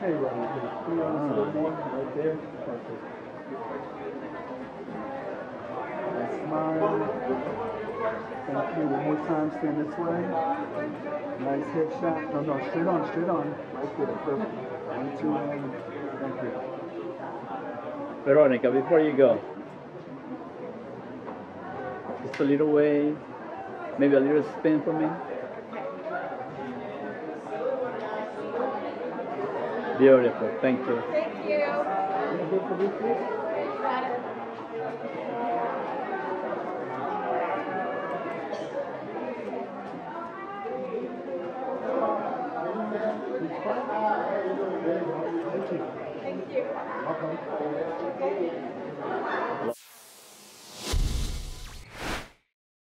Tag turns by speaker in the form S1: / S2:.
S1: Hey, Ronnie, can you on a little more right there? Perfect. And smile. Thank you. One more time, stand this way. Nice headshot. No, no, straight on, straight on. Right there, perfect. One, two, and thank you.
S2: Veronica, before you go, just a little wave, maybe a little spin for me. Beautiful, thank you.
S3: Thank you. Got it.